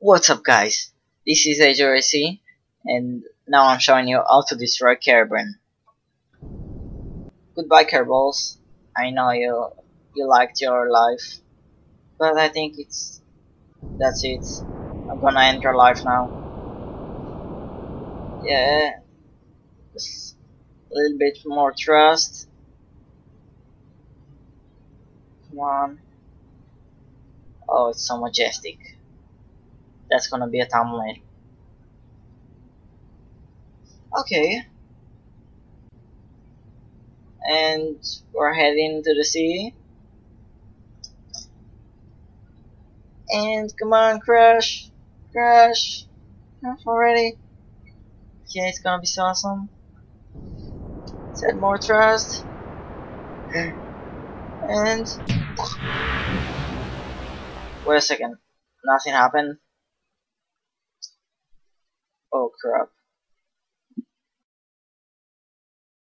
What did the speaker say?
What's up guys? This is AJRC and now I'm showing you how to destroy Kerbin. Goodbye Kerbals. I know you you liked your life. But I think it's that's it. I'm gonna end your life now. Yeah. Just a little bit more trust. Come on. Oh, it's so majestic. That's gonna be a thumbnail. Okay. And we're heading to the sea. And come on, crash. Crash. Crash already. Yeah, it's gonna be so awesome. Set more trust. And wait a second. Nothing happened. Oh crap.